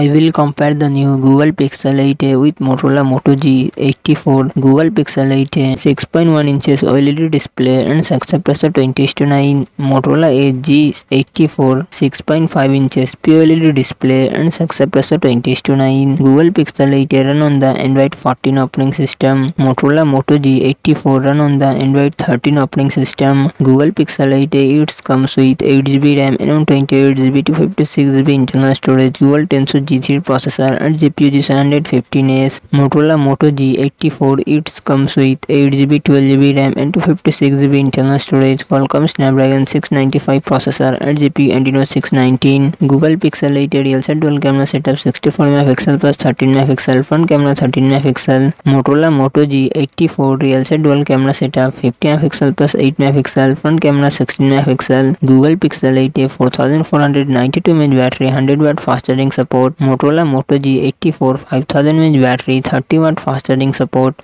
I will compare the new Google Pixel 8a with Motorola Moto G84. Google Pixel 8a 6.1 inches OLED display and success processor 20:9. Motorola Edge G84 6.5 inches PLED display and success processor 20:9. Google Pixel 8a run on the Android 14 operating system. Motorola Moto G84 run on the Android 13 operating system. Google Pixel 8a it comes with 8GB RAM and 28GB to 56GB internal storage. Google Tensor G3 processor and GPU G715S. Motorola Moto G84. It comes with 8GB, 12GB RAM and 256GB internal storage. Qualcomm Snapdragon 695 processor and GPU Adreno 619. Google Pixel 8 real set dual camera setup, 64MP plus 13MP, front camera 13MP. Motorola Moto G84 real set dual camera setup, 50MP plus 8MP, front camera 16MP. Google Pixel 8 4492mAh battery, 100W fast charging support. Motorola Moto G eighty four five thousand M H battery thirty watt fast charging support